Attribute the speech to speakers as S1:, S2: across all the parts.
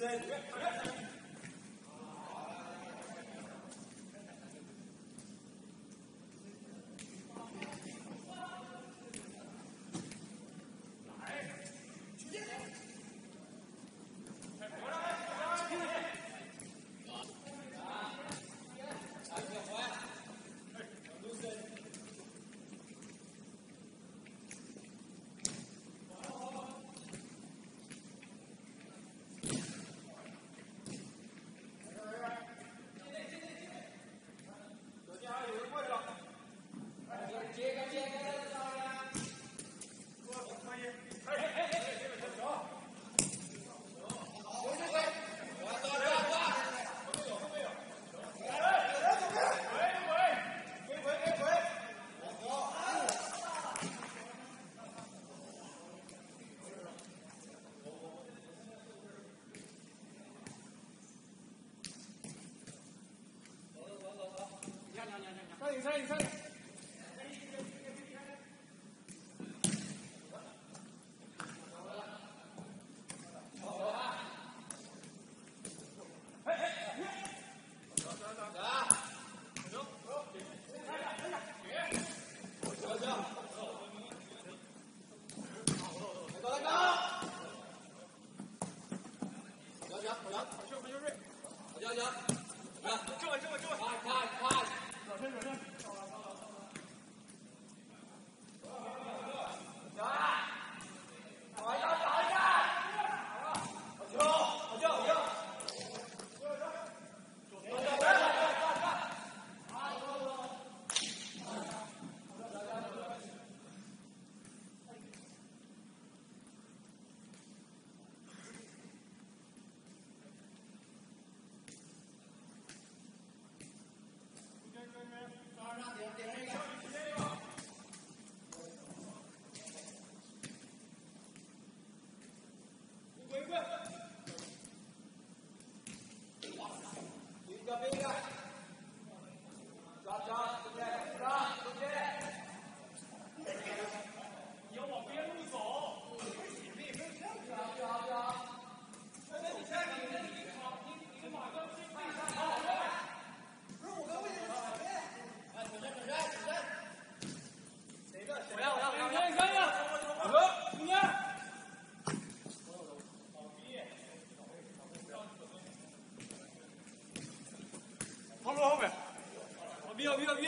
S1: 三点三点三点。
S2: 后面后面，好逼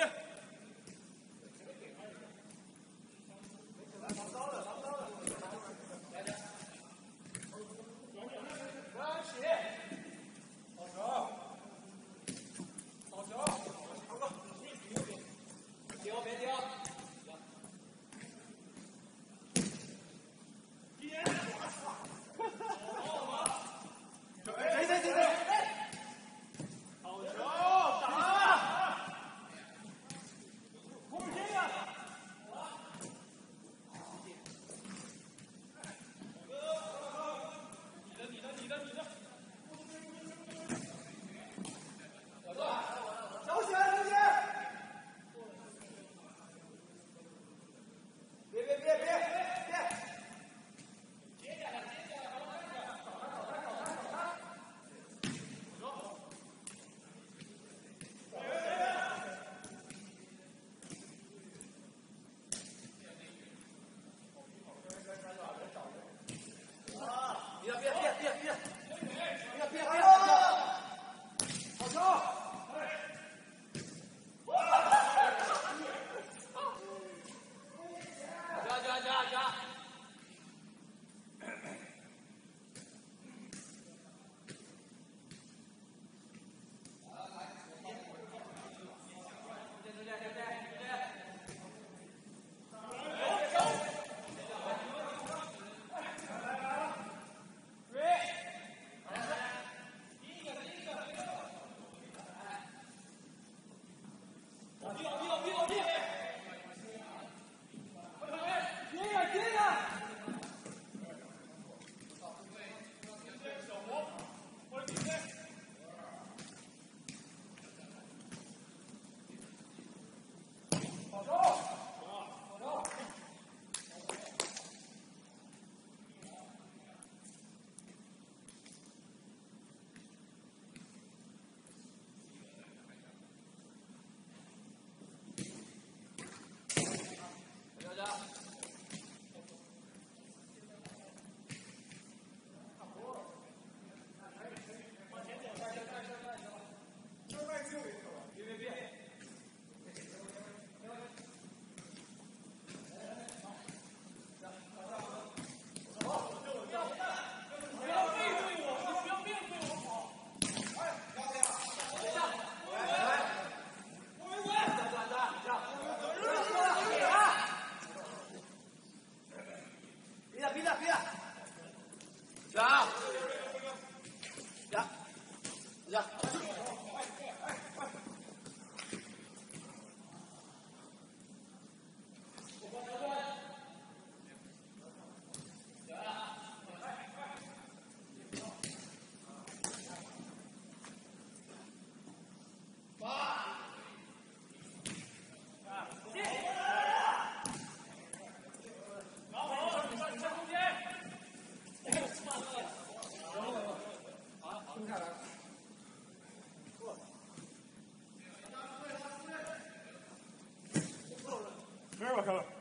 S2: kale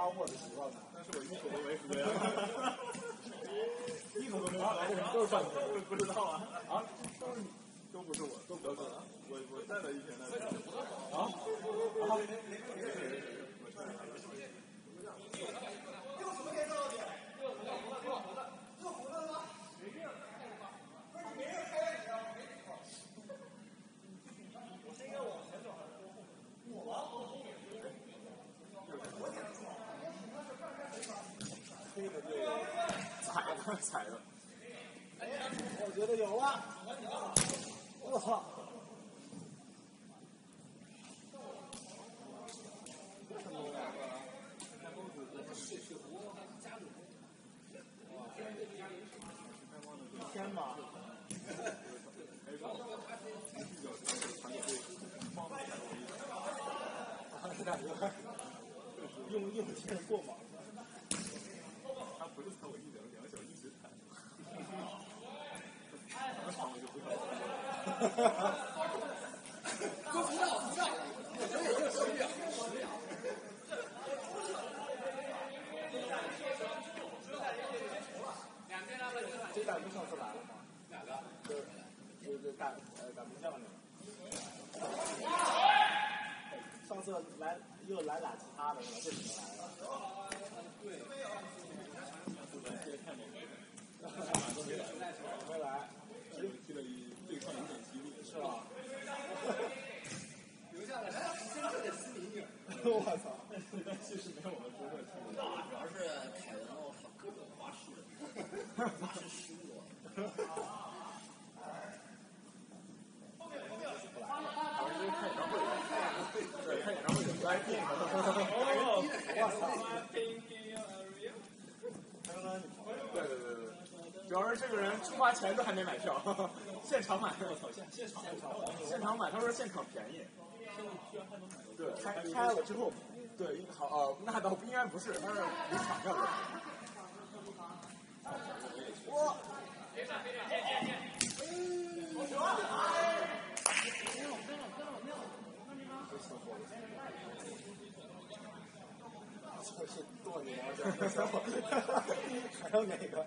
S3: 他我
S1: 的
S3: 习惯呢，但是我一口都没喝。我现在过马路他不是踩我一脚两脚一直踩太好了来又来俩其他的是吧这来了。出发前都还没买票，现场买。我操，现场，现场买。现场买，他说现场便宜。对，开开了之后，对，好哦，那倒应该不是，他是现场票。
S1: 哇！飞亮，飞亮，飞亮，飞亮！我。还有哪个？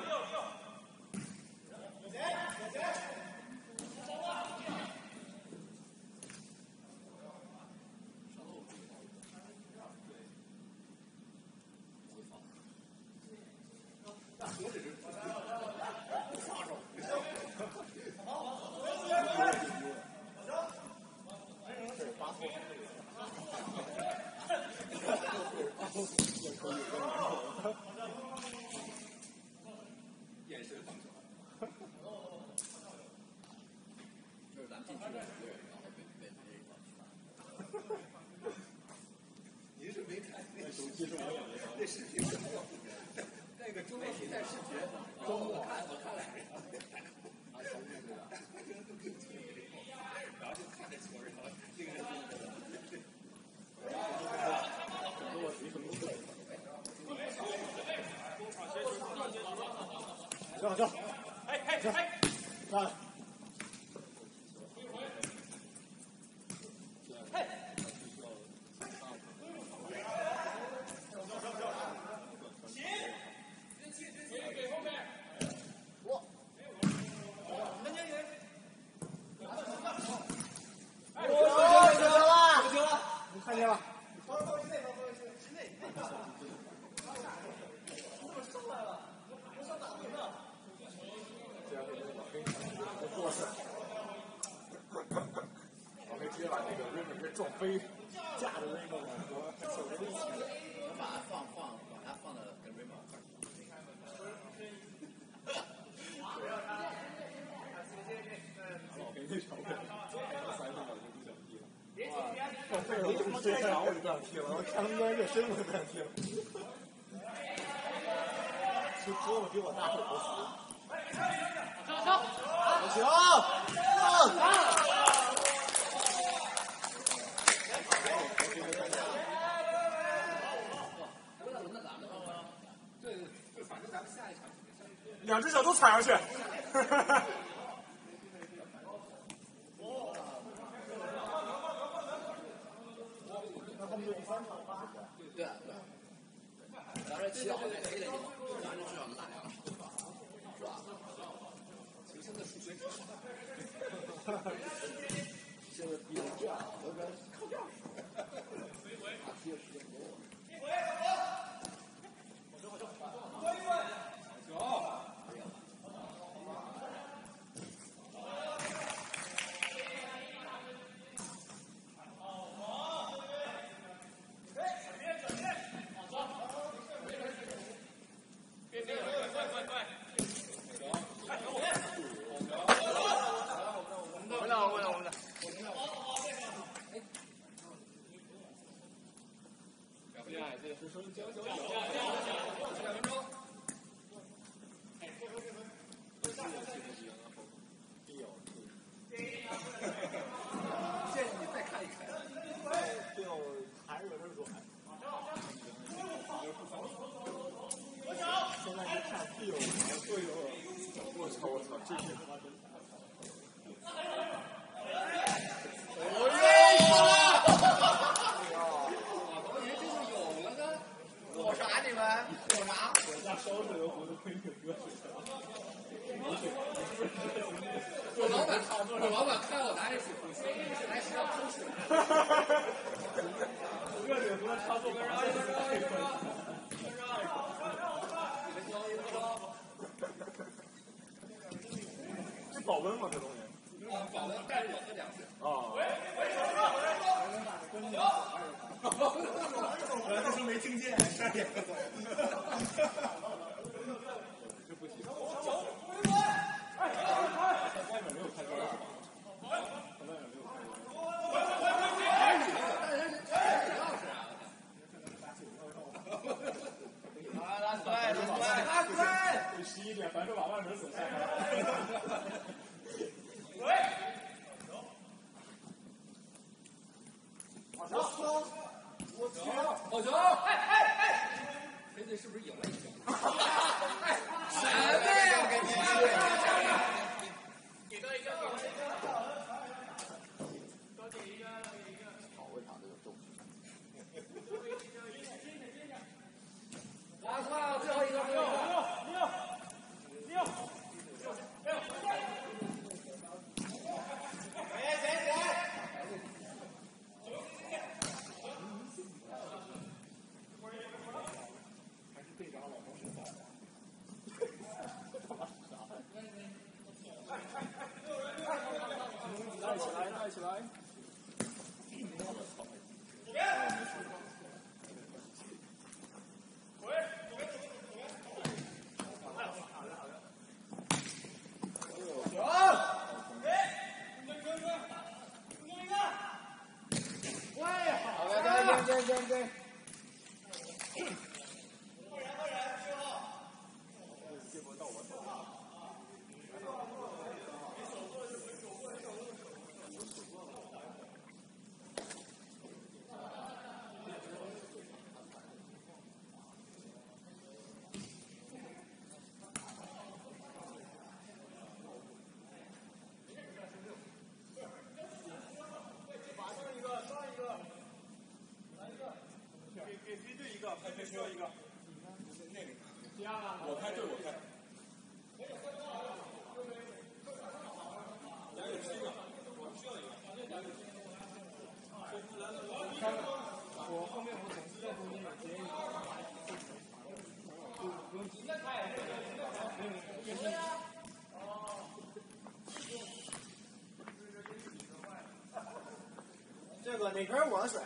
S1: 我
S2: 飞，架着那个，守着一起，
S1: 我把它放放，把它放到跟 rimo，
S2: 不要打。啊，谢谢。你，三就踢了。别去，我，我就不想踢了。我看他们热身，我就不想踢了。就桌子比我大
S1: 好多。
S2: 上
S1: 球，
S2: 上，太阳穴 Sunday.
S3: 哥，哪根我甩？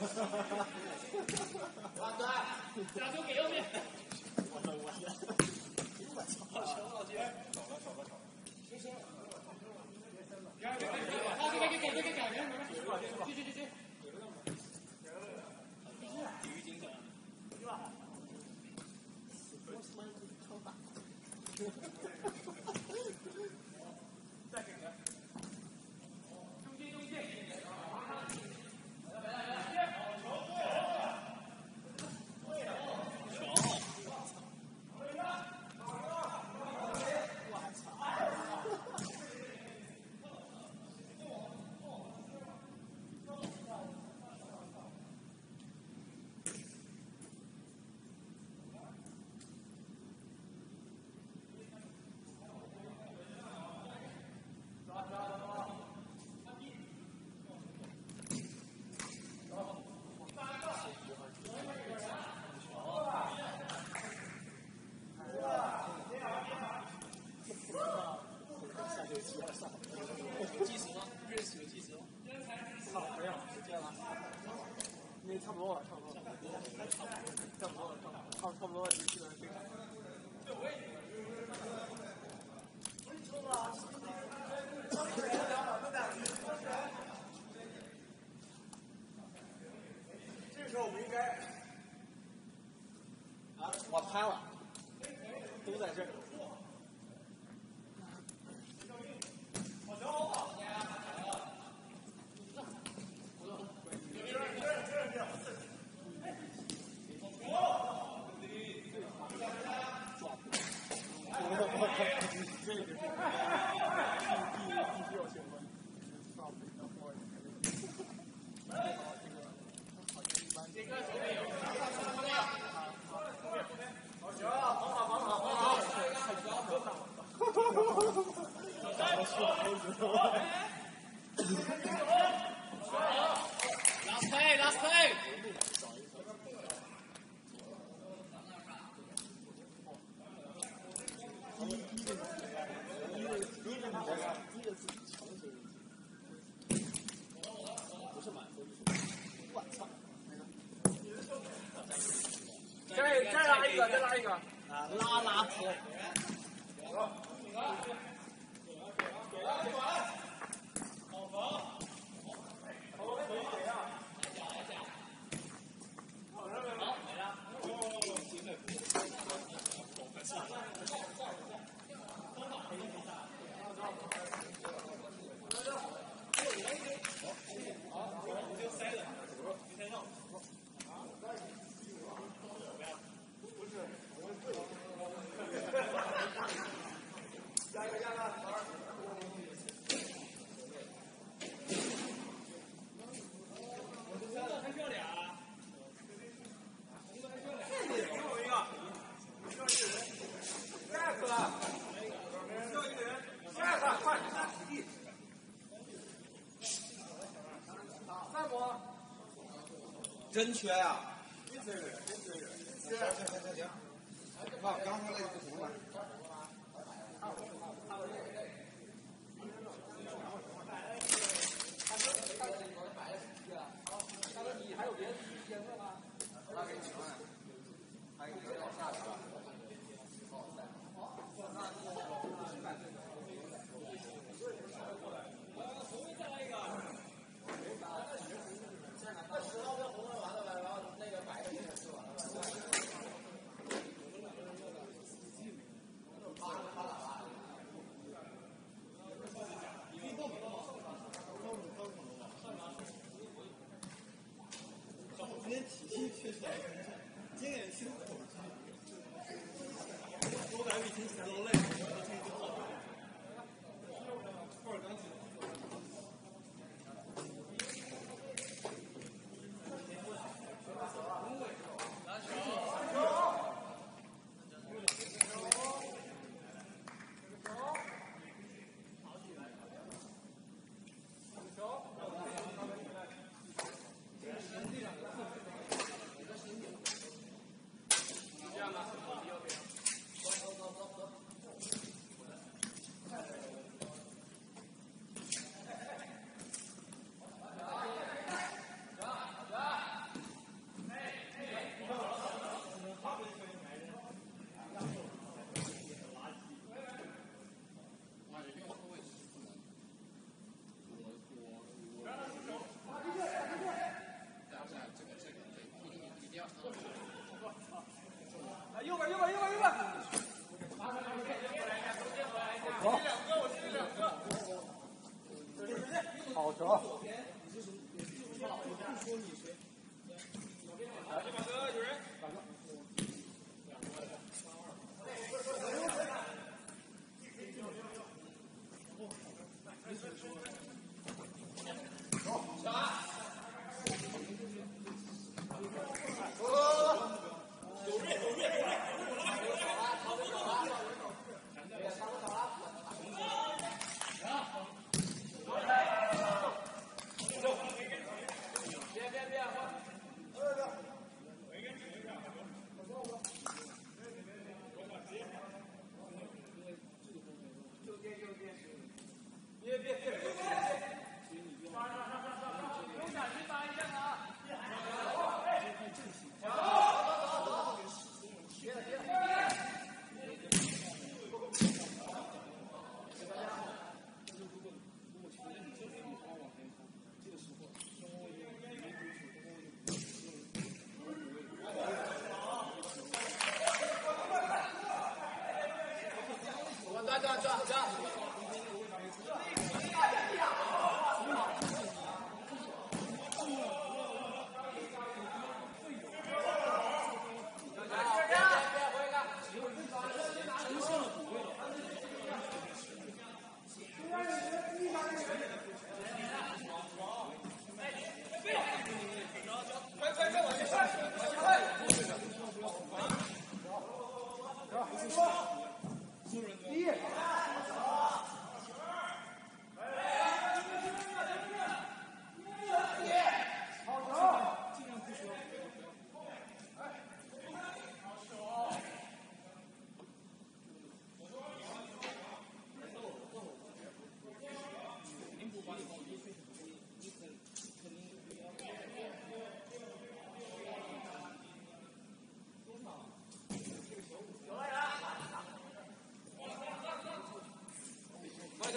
S3: あとは、
S2: じゃあ、どけ、読め。真缺
S3: 呀！真缺人，
S1: 真缺人！行行行行行，好，刚才那个。
S4: 今年辛苦，多百米听起来都累，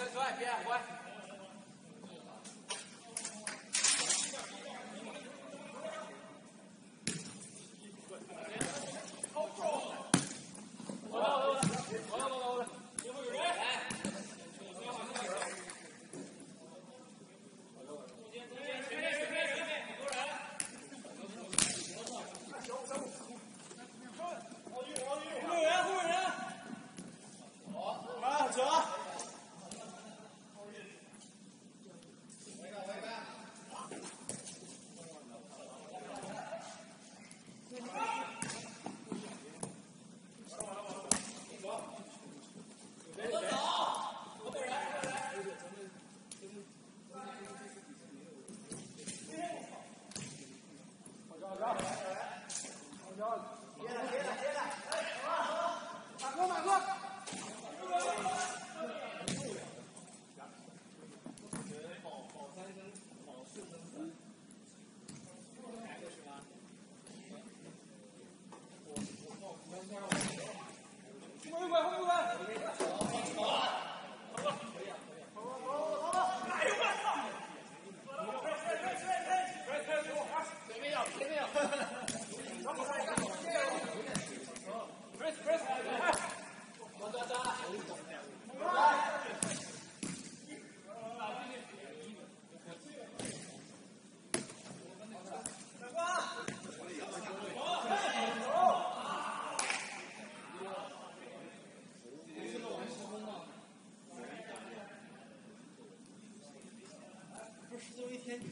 S3: That's right,
S4: yeah, what? 失踪一天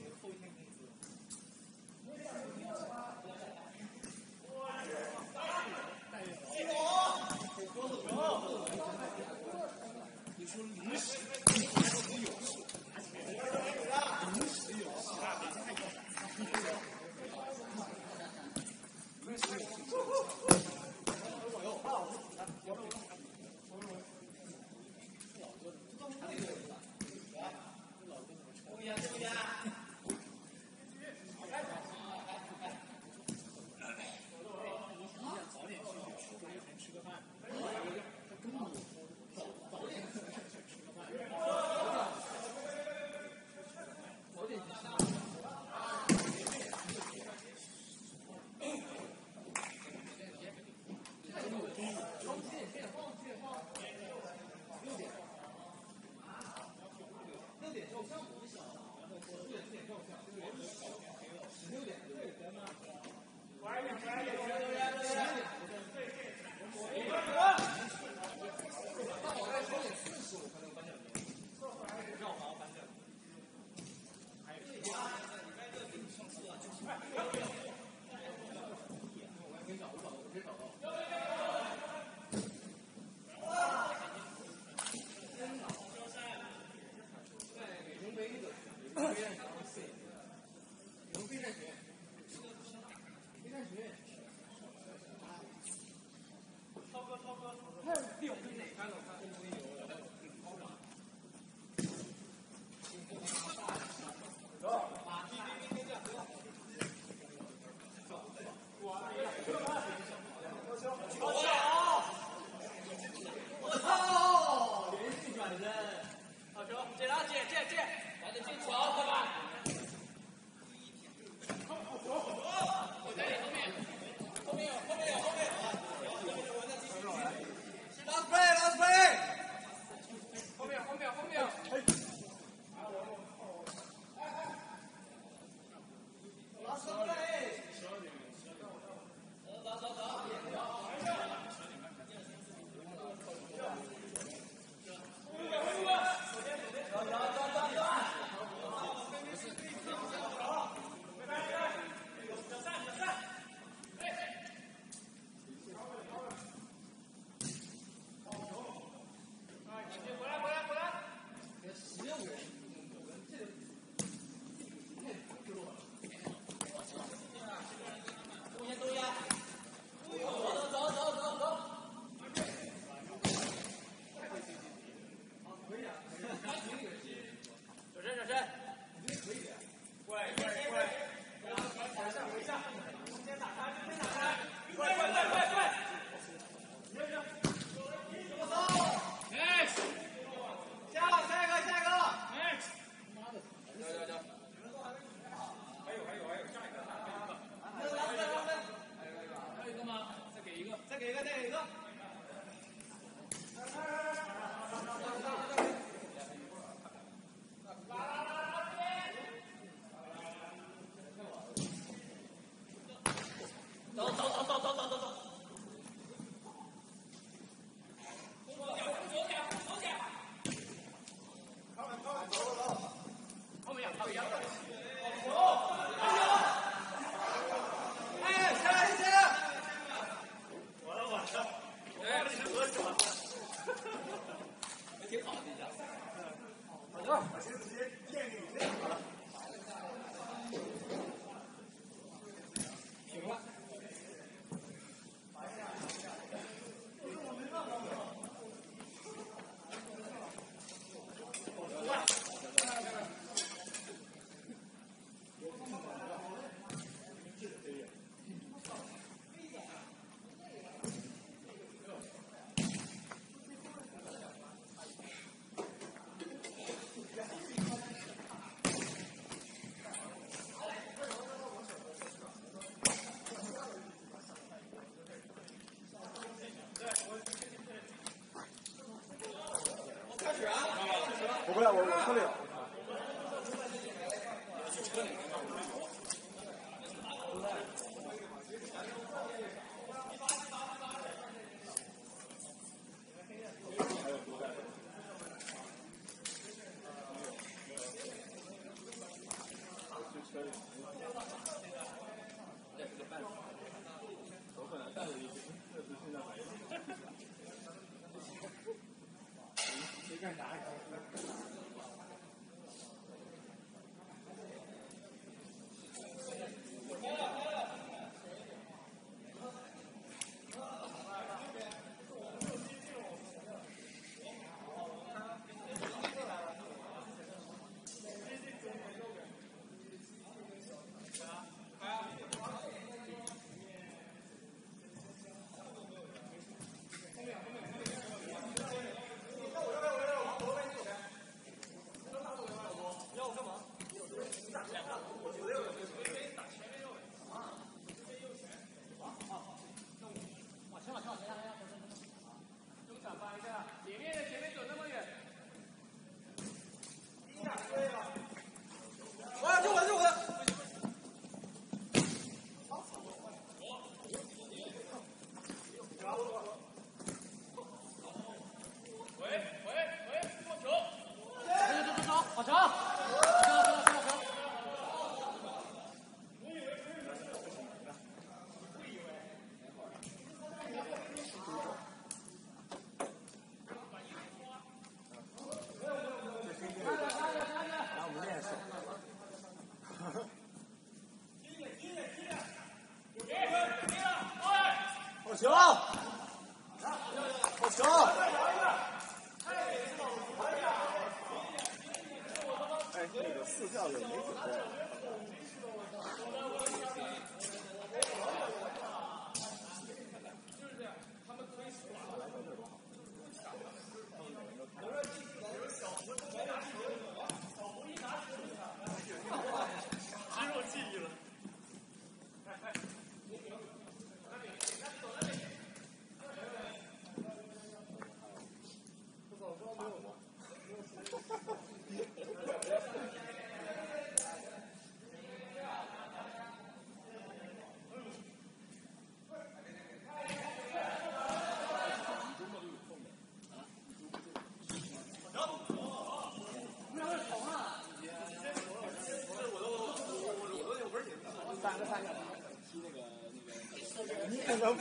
S2: 我不
S4: 了，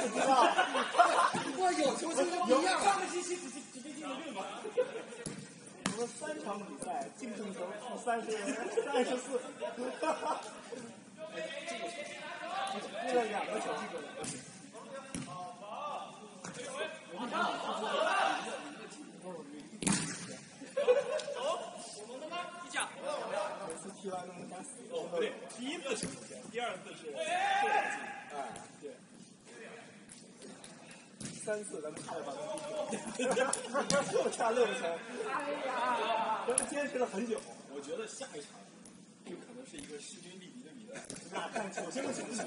S2: 可能不知道，
S1: 我有球星都不一样。
S4: 上个星期直接直接进了六个。
S2: 我们三场比赛净胜球负三十三十四，进了两个球。
S4: 一架。
S2: 每次踢完都能打死。
S4: 哦，不对，第一次是出现，第二次是后
S2: 哎，
S4: 对。
S2: 三次咱们差点把他哎呀，咱们坚持了很久。
S4: 我觉得下一场就可能是一个势均力敌的比赛。
S2: 那看球星的球星。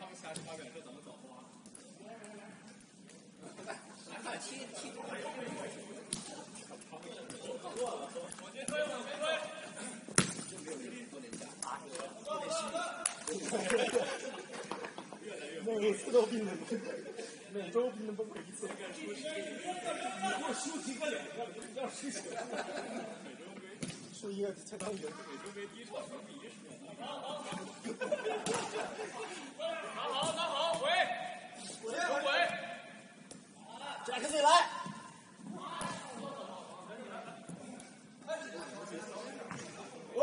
S4: 他们下期发表是怎么走啊？
S1: 看踢踢中
S2: 每次都冰的崩溃，每周不能崩溃一次。
S4: 你给我输几个两个，你就不叫输球。
S2: 输一个相当于
S4: 美洲杯第一场零比一输
S3: 打好拿好，回，回回。
S2: 贾克队来。喂！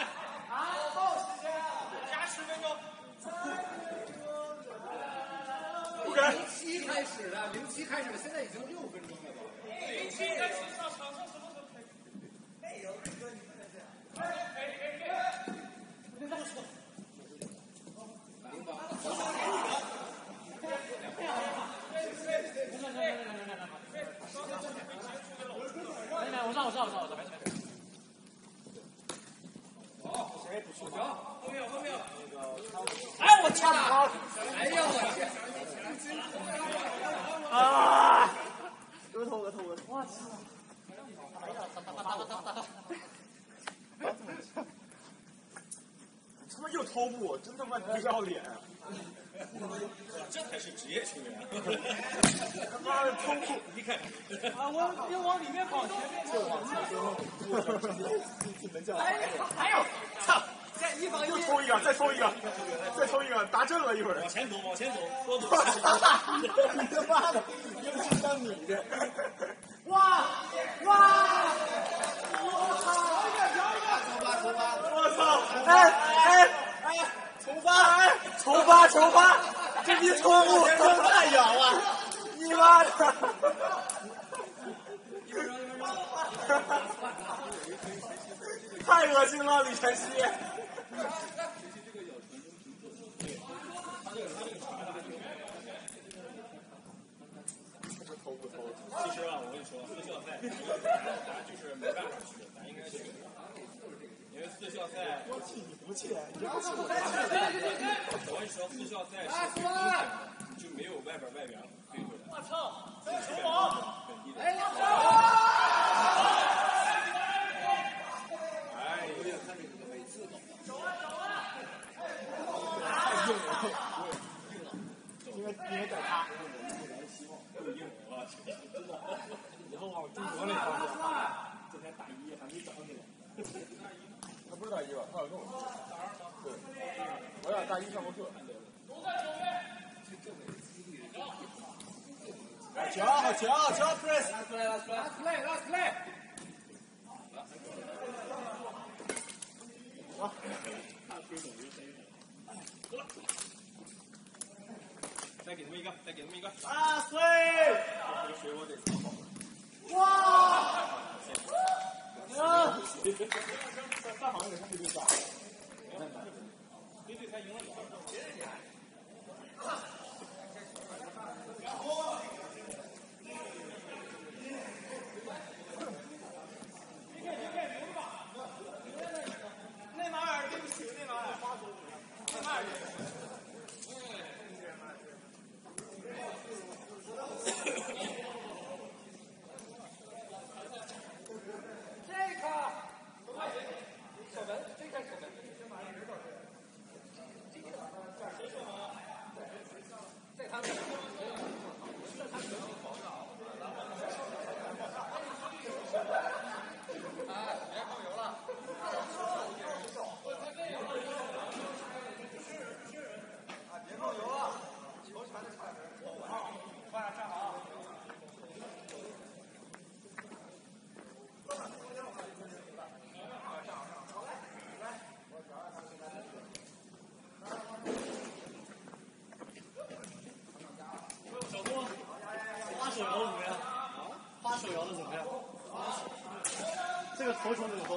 S4: 我
S2: 又
S3: 往里面跑，前面
S2: 就往前冲，进门叫
S3: 哎，还有，操！再一防一
S2: 又，抽一个，再抽一个，再抽一个，打正了一会儿
S4: 往。前走，往前走，多走。
S2: 你他妈的，又是当你的！
S3: 哇哇！
S2: 我操！哎哎哎！重发！哎，重发重发！这比抽步抽太远了！你妈的！太恶心了，李晨曦！
S3: 其实啊，我跟你说，四校赛，咱就是没办法去，咱应该去。因为四校赛，
S4: 去你不去，去。我
S3: 跟你说，四校赛是没有外边外援了。
S2: 我操，球王！
S4: Tchau, tchau, Chris. 投球
S2: 的时。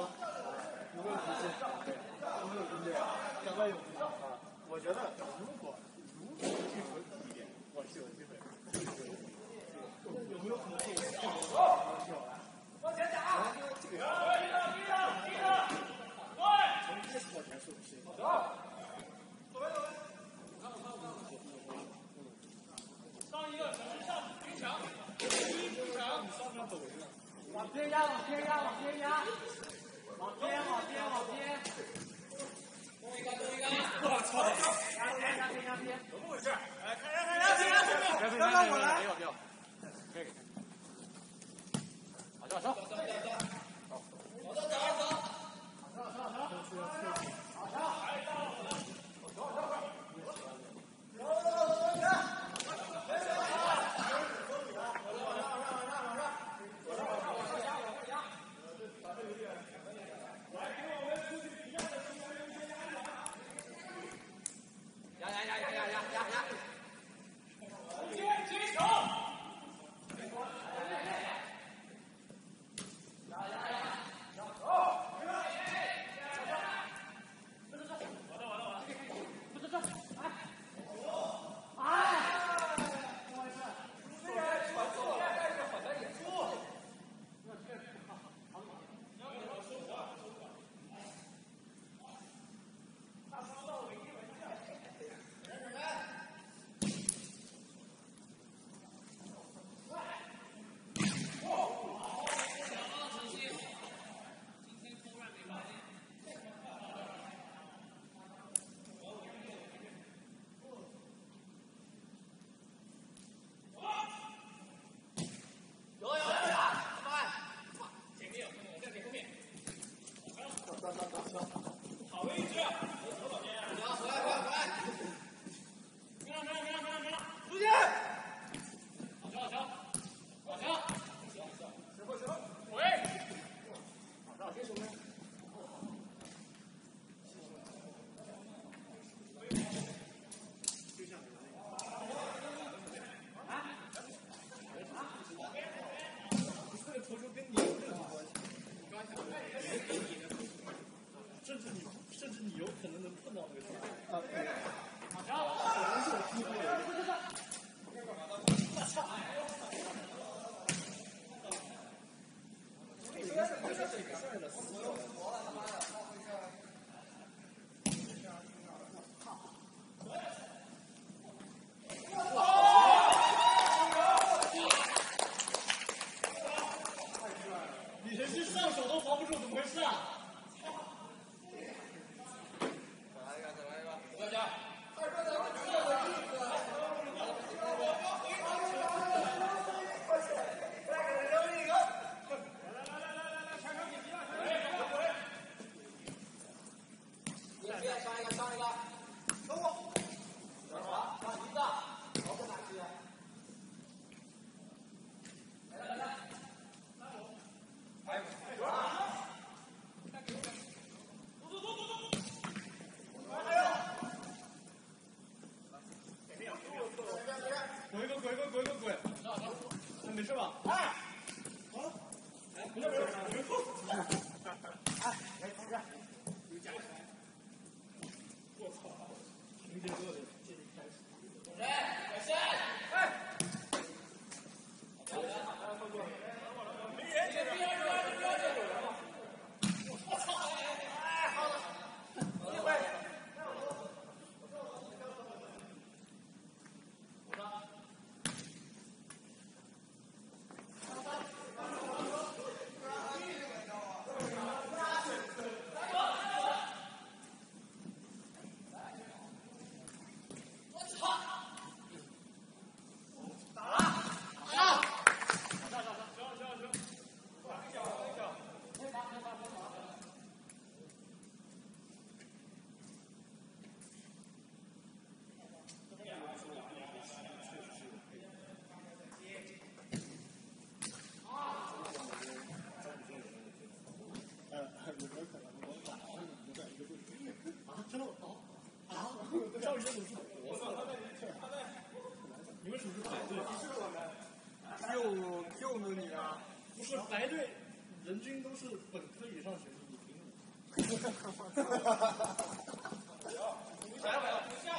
S2: 赵宇杰总是？红色的，你们组是白队，
S4: 救救了你啊！
S2: 不是白队，人均都是本科以上学历，你凭什么？
S5: 哈哈哈哈哈哈！不要，
S2: 投
S4: 降，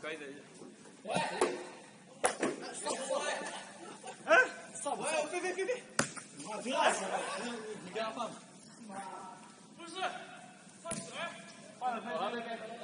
S4: 可以的
S5: 喂喂
S4: 哎嫂子哎别别别别
S2: 你妈这是你给他换吧
S5: 不是换水
S4: 换了
S6: 没
S1: 了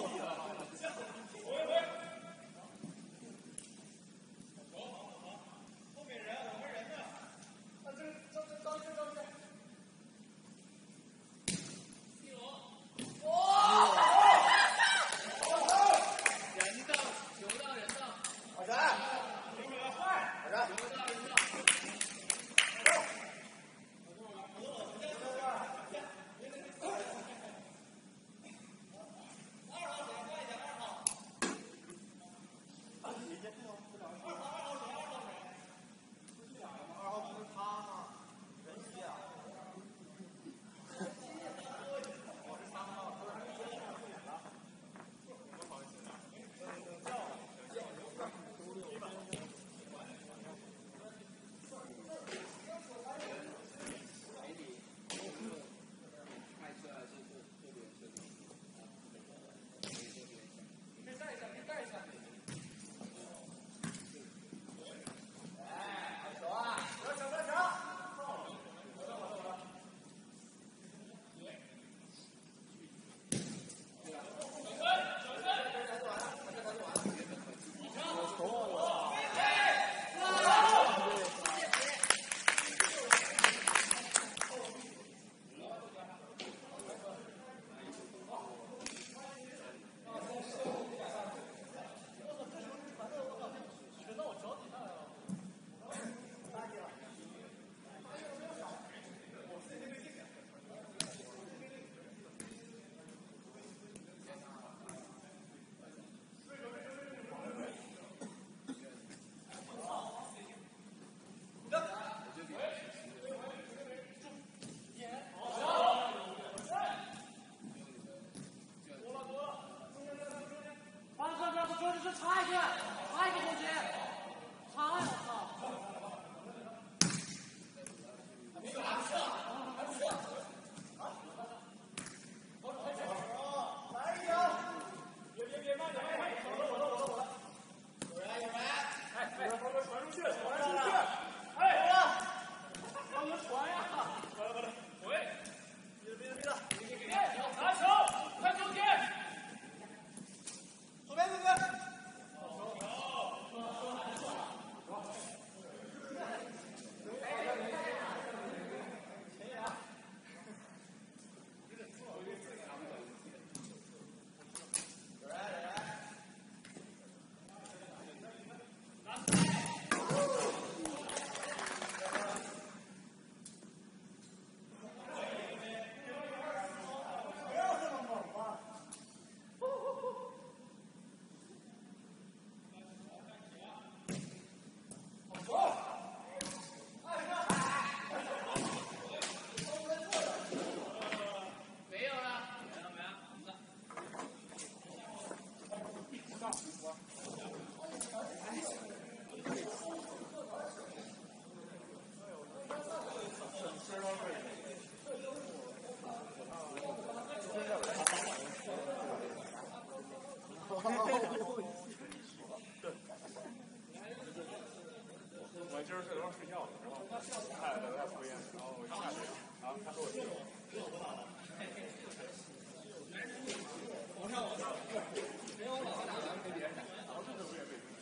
S1: Hallelujah.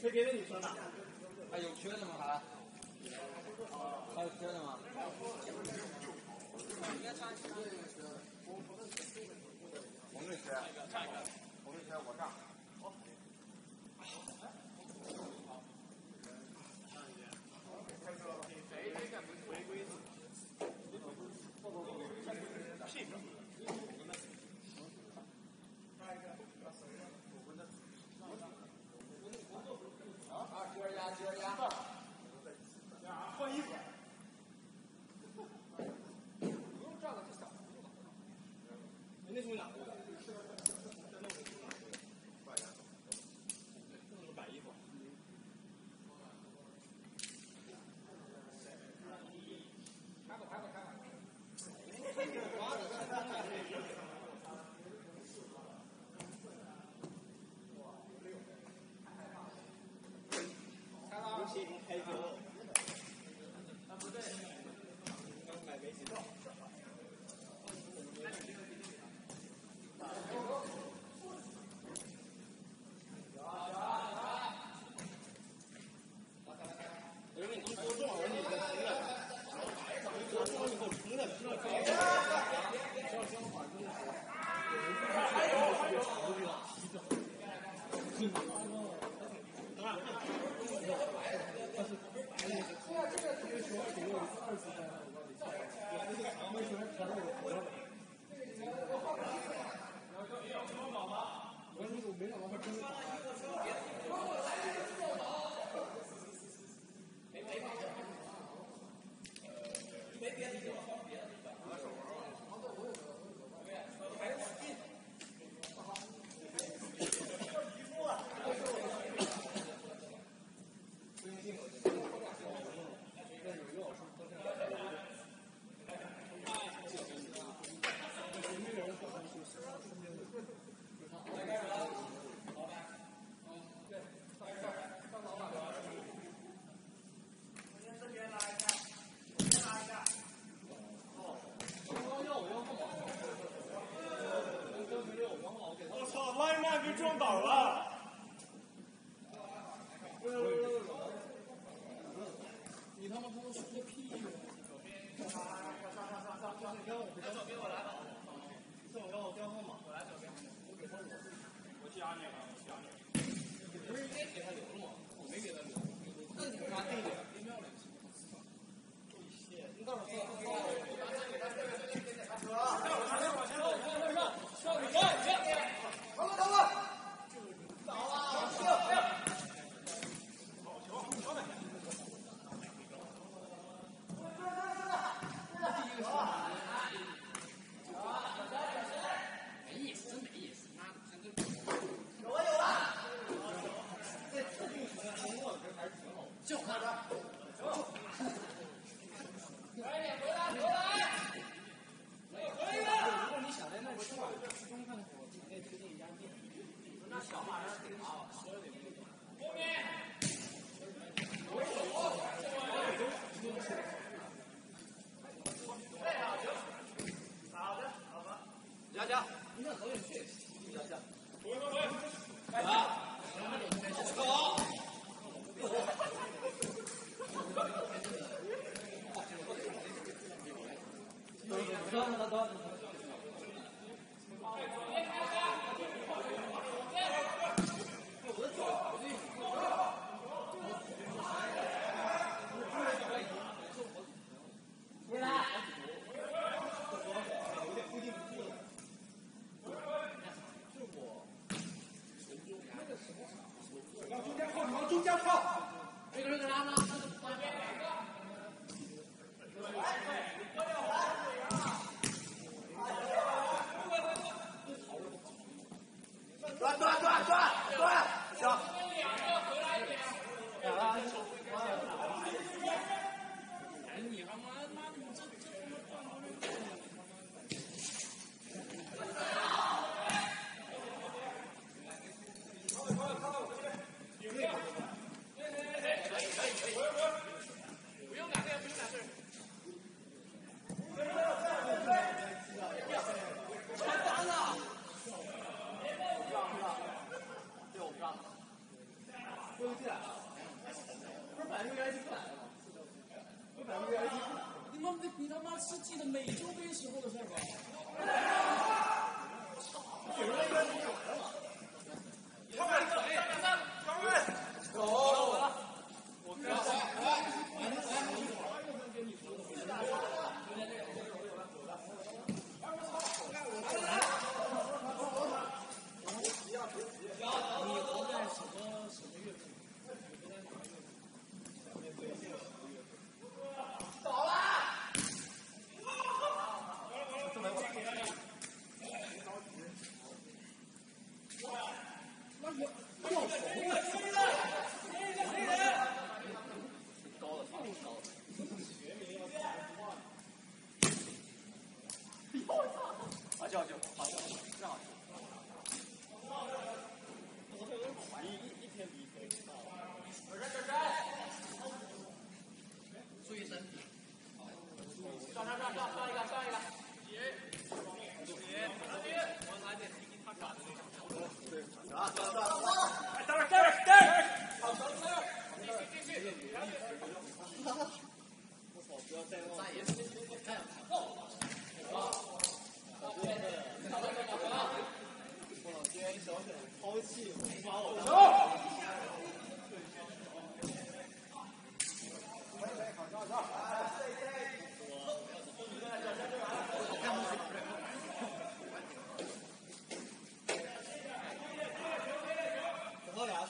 S1: 跟别
S6: 的
S2: 女生的。
S3: 还，有缺的吗？还？还有缺的吗？
S7: 我
S2: 该差缺。我上。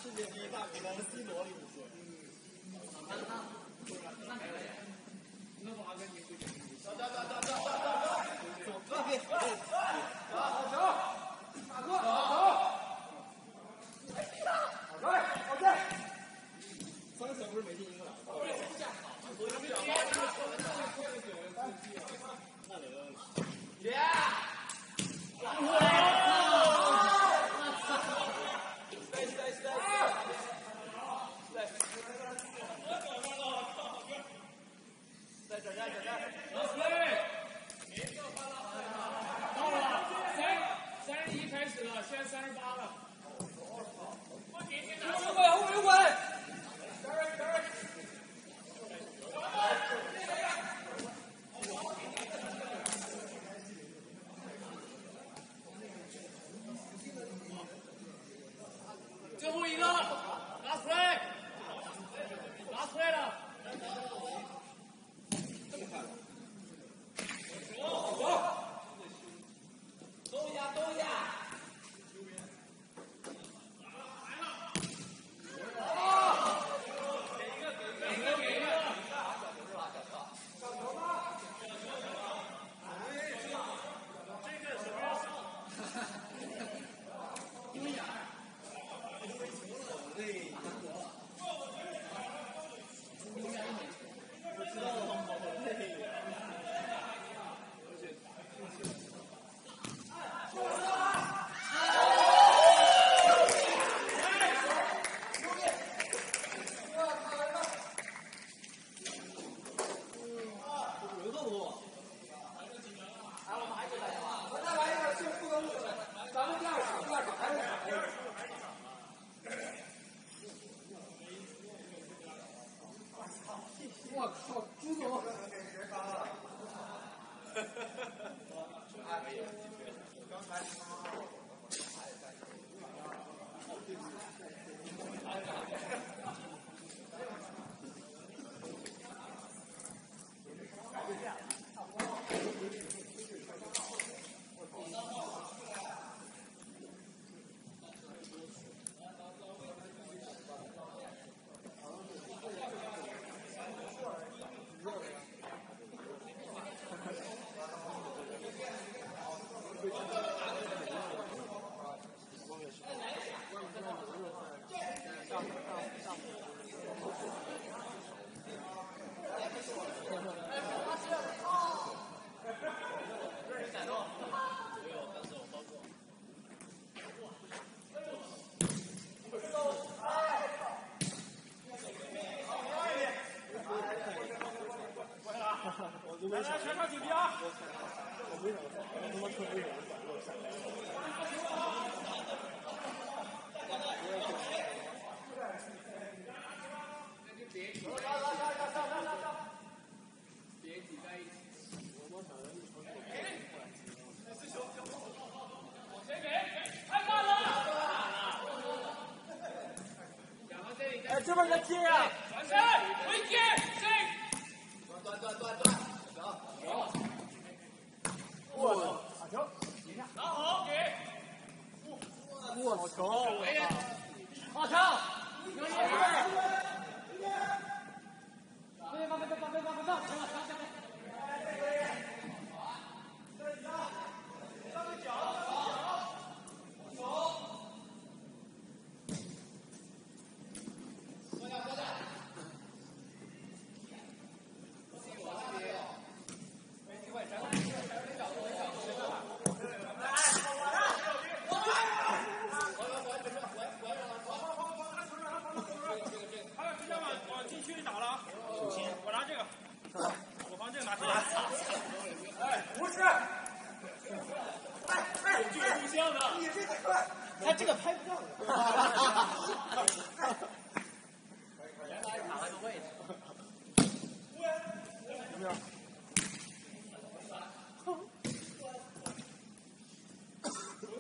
S4: 世界第一大名单
S2: 全场注意啊！来来来
S4: 有
S1: 来来来！
S2: 别挤在一起！我
S8: 操！
S3: 没事，熊熊，往前给，给，开干了！
S2: 哎，
S4: 这边在接啊！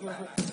S4: Bye.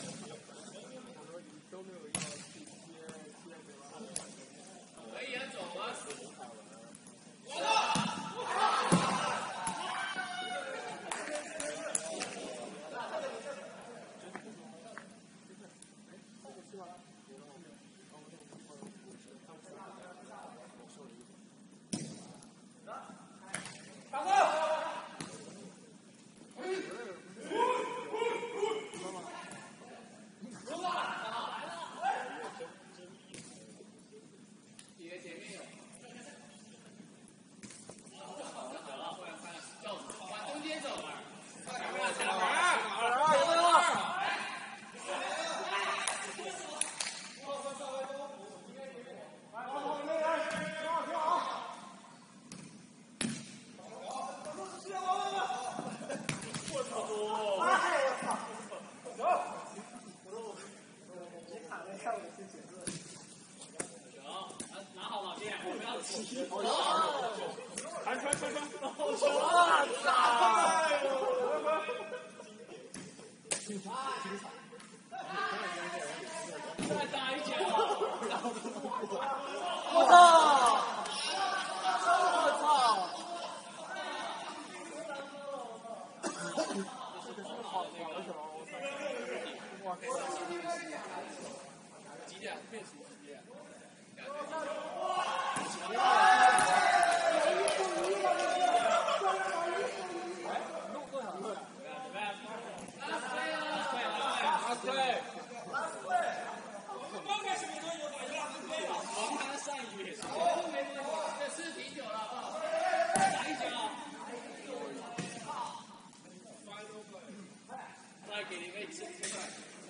S4: 给你们吃。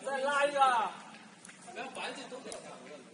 S2: 再拉一个。
S4: 连环境都没有，我
S2: 问你。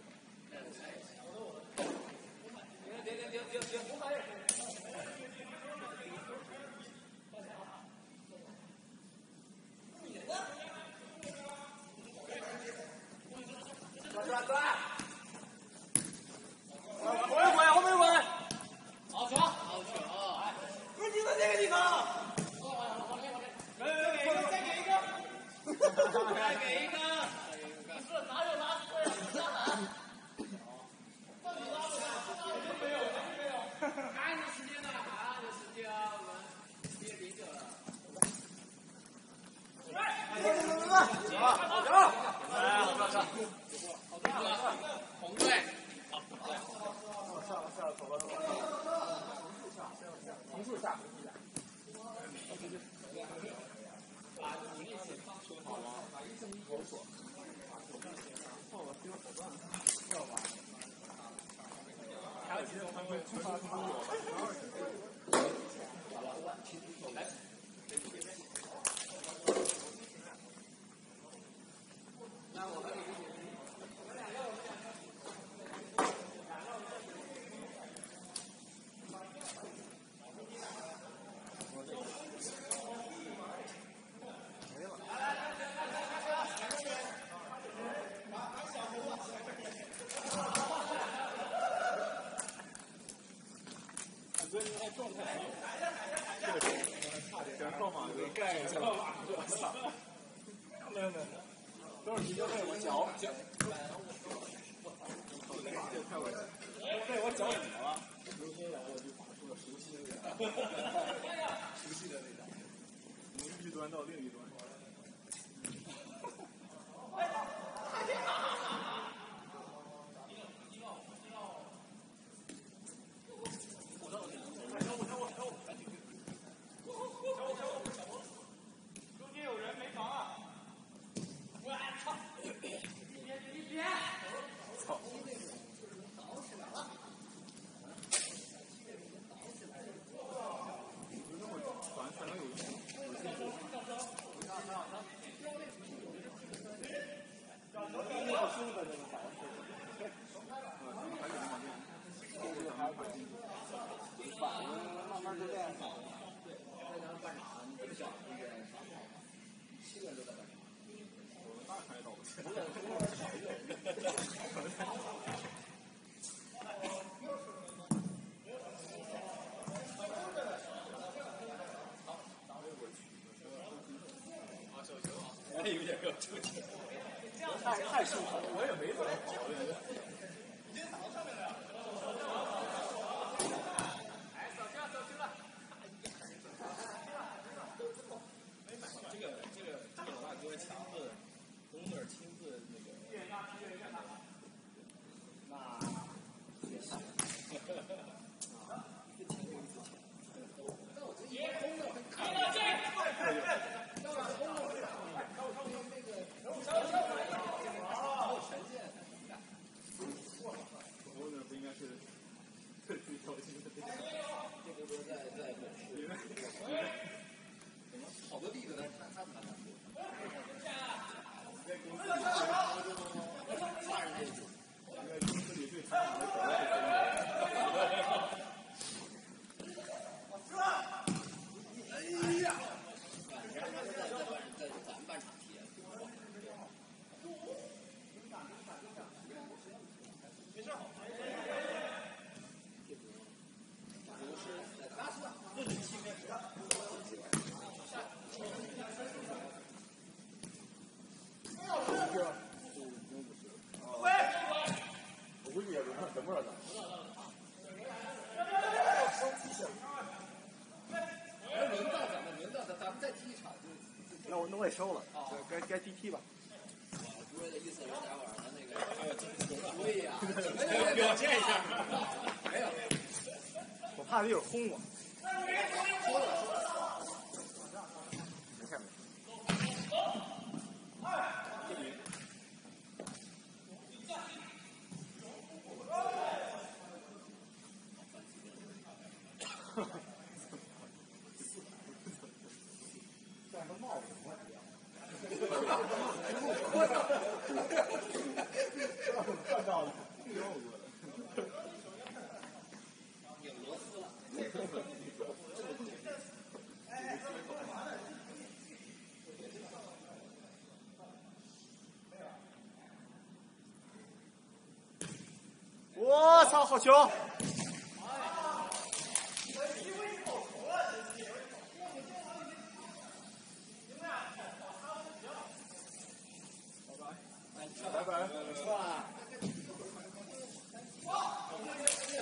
S2: 这个
S1: 是
S3: 咱盖浇饭这不起
S1: 太太舒服了我也没
S3: 办法
S1: 我也该收了该该 dt 吧。
S2: 我主要的意思是待会儿咱那个还要进
S3: 表现一下
S2: 没有
S1: 我怕他一会儿轰我好球！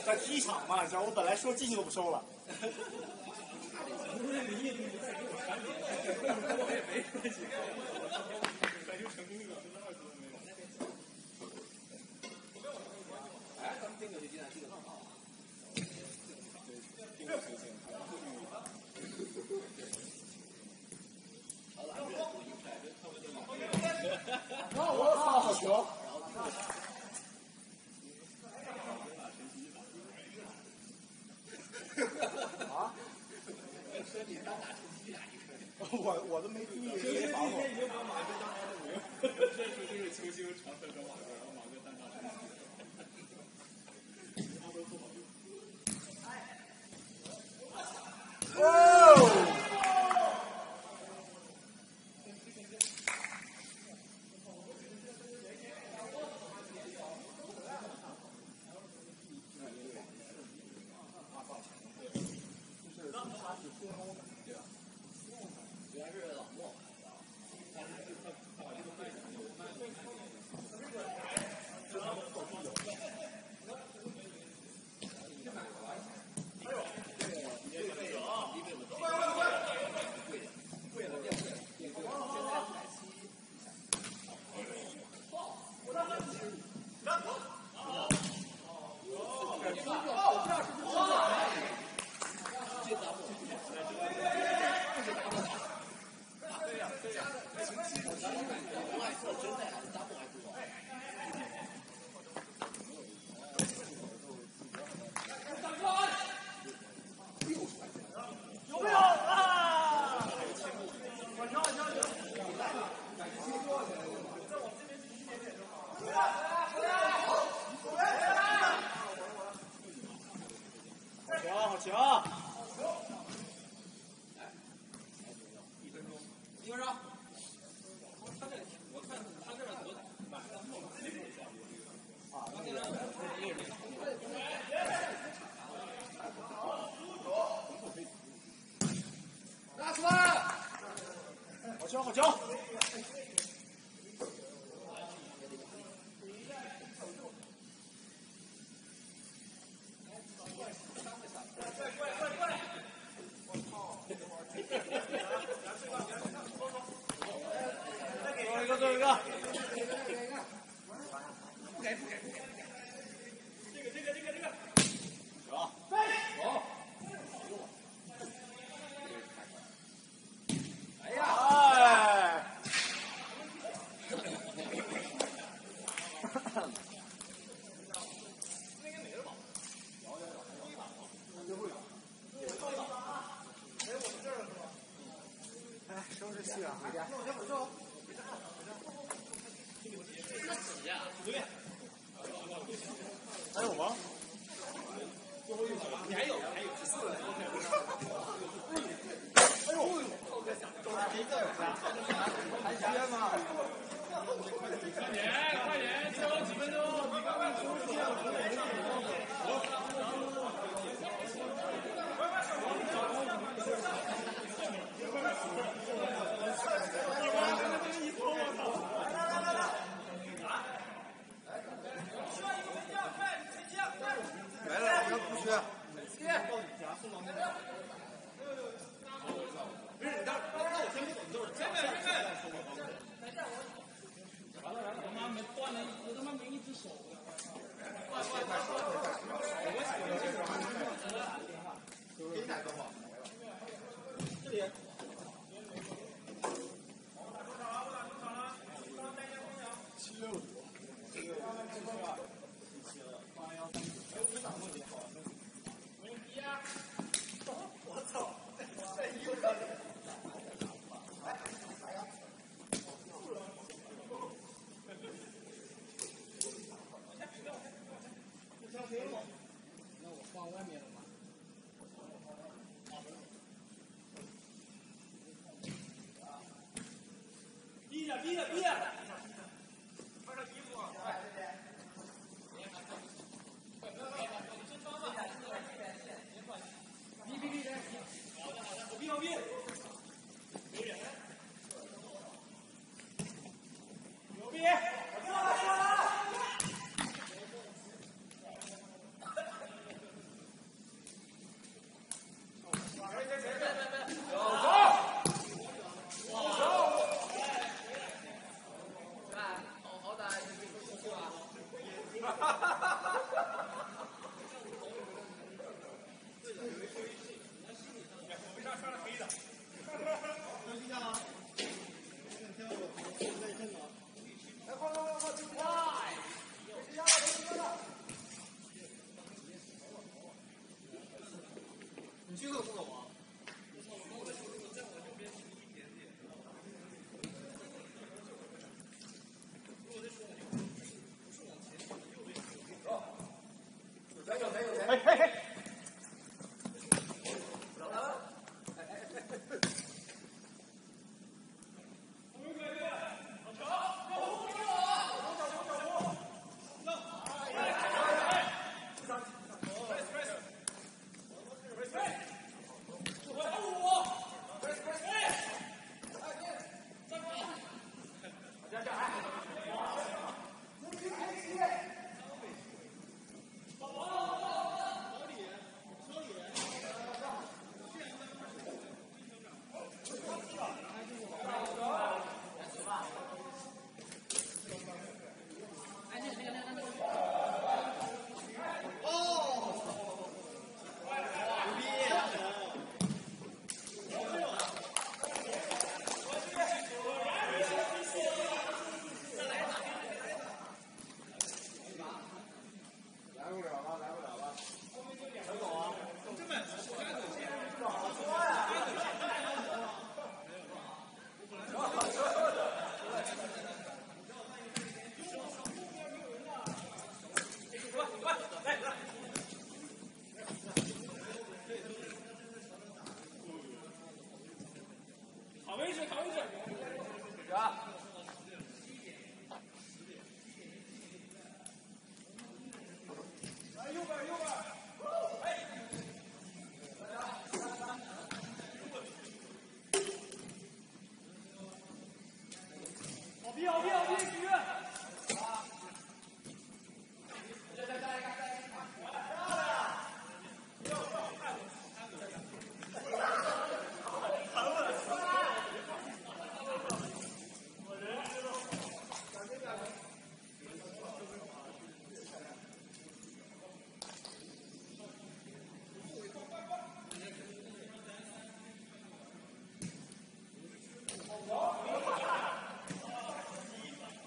S1: 在踢场嘛，你知道我本来说进去都不收了。
S3: 是，
S1: 啊，
S2: 回家。
S4: 毕业毕中学の。
S1: 好
S9: 逼好逼好逼，许愿。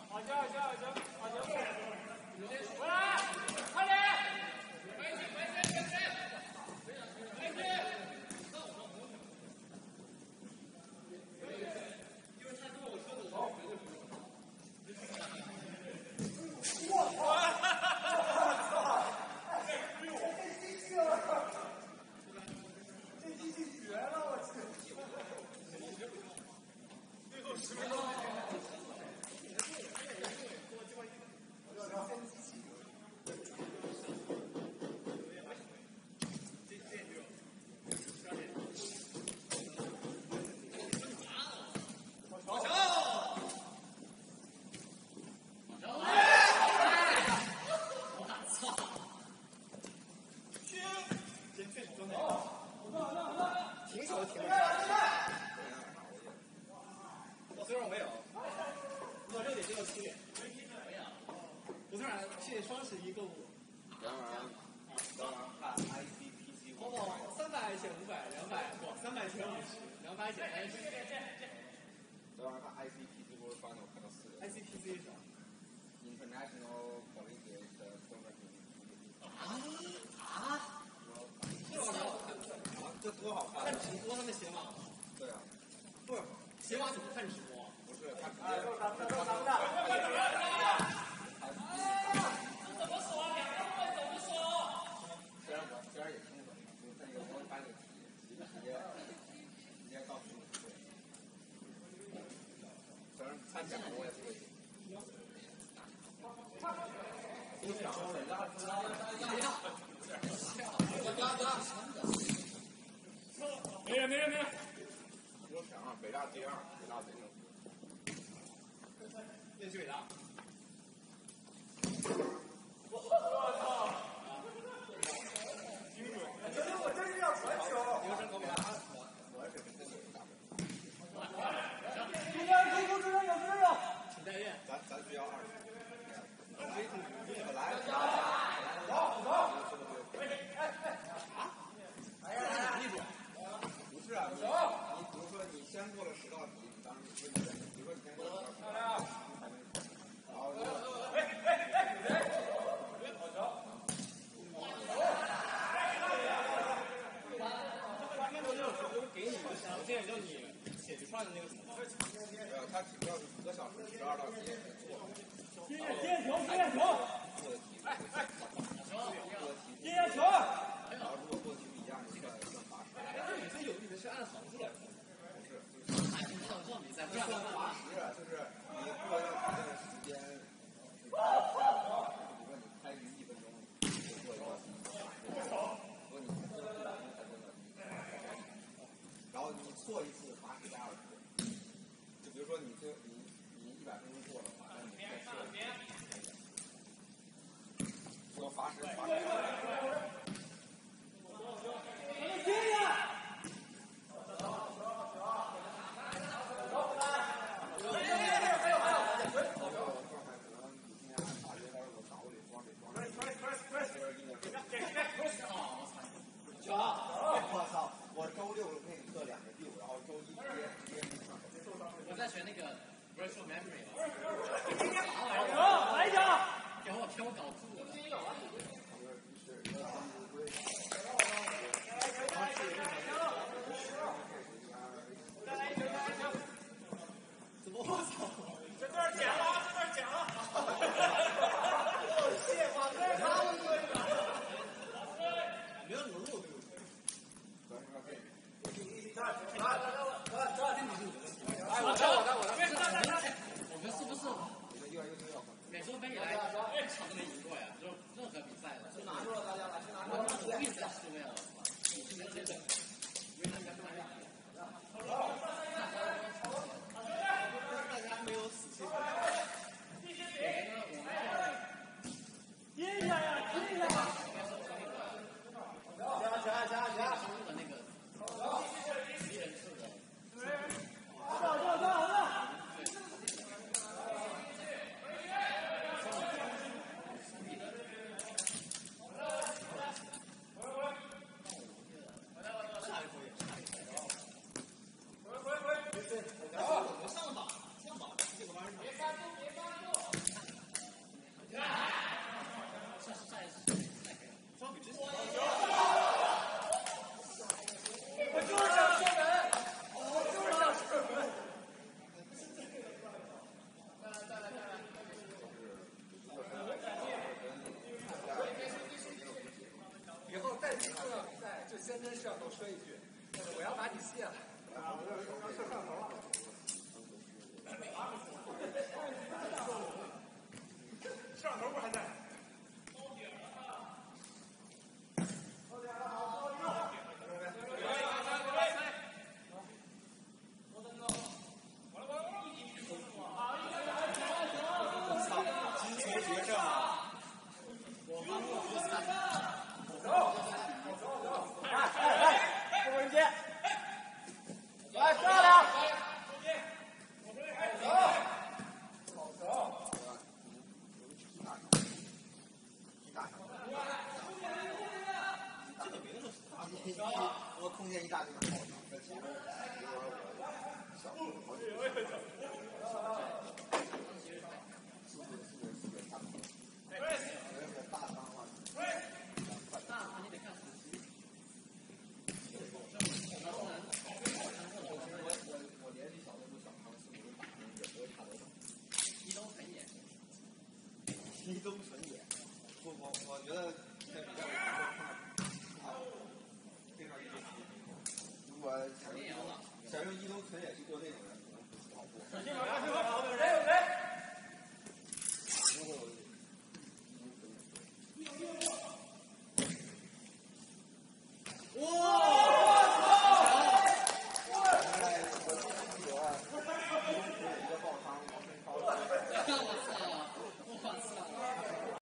S1: 好球，好球，好球，好球！回来，快点！
S2: 停手停不下。
S3: 我虽然我没有，我六点结果七点。借双十一错一次 já, a três.